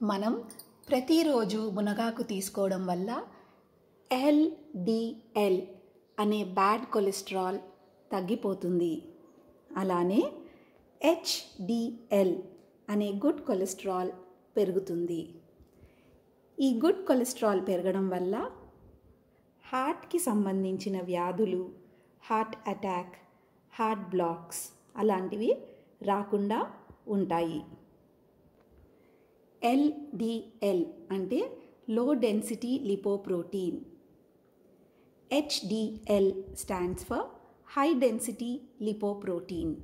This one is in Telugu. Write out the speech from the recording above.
మనం ప్రతిరోజు మునగాకు తీసుకోవడం వల్ల ఎల్డిఎల్ అనే బ్యాడ్ కొలెస్ట్రాల్ తగ్గిపోతుంది. అలానే హెచ్డిఎల్ అనే గుడ్ కొలెస్ట్రాల్ పెరుగుతుంది. ఈ గుడ్ కొలెస్ట్రాల్ పెరగడం వల్ల హార్ట్కి సంబంధించిన వ్యాధులు హార్ట్ అటాక్ హార్ట్ బ్లాక్స్ అలాంటివి రాకుండా ఉంటాయి. ఎల్డిఎల్ అంటే low density lipoprotein. HDL stands for high density lipoprotein.